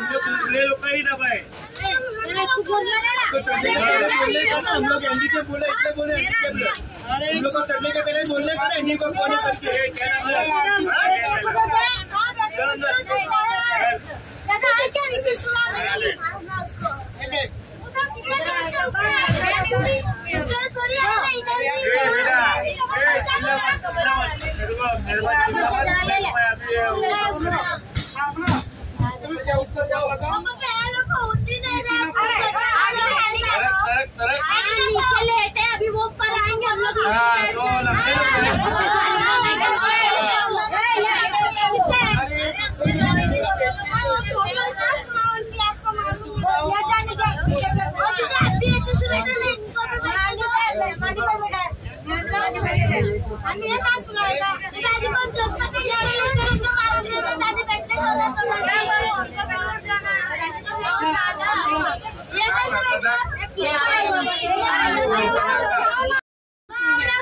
ले लो कई डब्बा है इसको बोलना तो चढ़ने के बोलने का ना हम लोग एंडी के बोले इतने बोले बोले हम लोग को चढ़ने के पहले बोलने का ना को कौन करके है चल अंदर दादा आई क्या रीति सुना लगी उधर किसने चल थोड़ी आ इधर ए बेटा ए चिल्ला मत चिल्ला मत मेरे को मेरे को चिल्ला मत मैं अभी तुम क्या उसका क्या हुआ था सरक सरक नीचे लेटे अभी वो ऊपर आएँगे हम लोग हाँ तो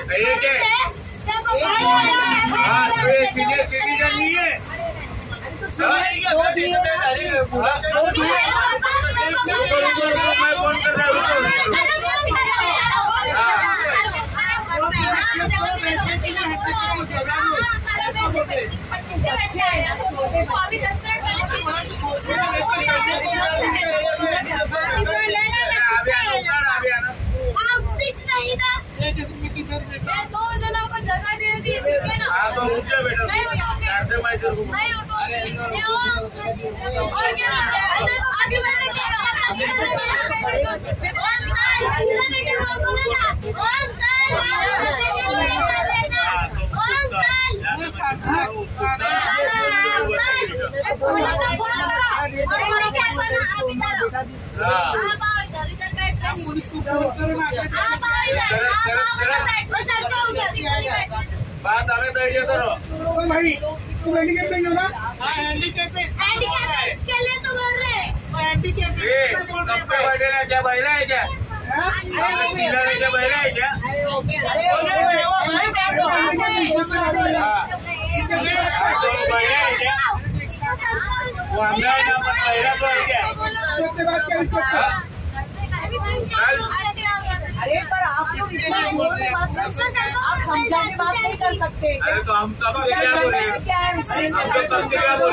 लंबे ये क्या हाँ तो ये सीनियर सिटीजन नहीं है। रुको रुको रुको मैं फ़ोन कर रहा हूँ रुको अभी आना उतार अभी आना दो जनों को जगह दे दी ठीक है ना हाँ तो रुक जा बेटा नहीं उठोगे चार से मैं तेरे को नहीं उठोगे और क्या आगे मैंने क्या बात हमें तो ये करो। भाई तुम हैंडीकेप नहीं हो ना हाँ हैंडीकेप इसके लिए तो बोल रहे ना क्या बहरा है क्या क्या बहरा है क्या हाँ हाँ, है वो हमरा है पर बहरा तो है क्या हाँ? अरे पर आप लोग इतना ज़ोर में बात कर सकते हैं। आप समझा के बात नहीं कर सकते। अरे तो हम कब क्या है? तो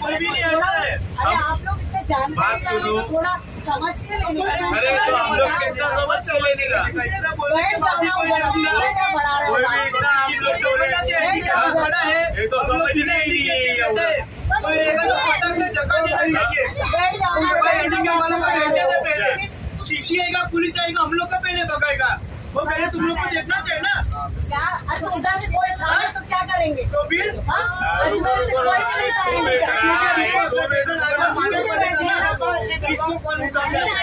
कोई भी नहीं है। अरे आप लोग इतने जानकारी हैं, थोड़ा समझ के अरे तो हम लोग कितना समझ चले नहीं रहा कोई हो भी इतना हम लोग चोरे खड़ा है। ये तो समझ ही नहीं रही है। कोई तो से जगह देना चाहिए। बैठ जाओ चीची आएगा पुलिस आएगा हम लोग का पहले भगाएगा वो पहले तुम लोग को देखना चाहिए ना क्या उधर से कोई था तो क्या करेंगे तो फिर कौन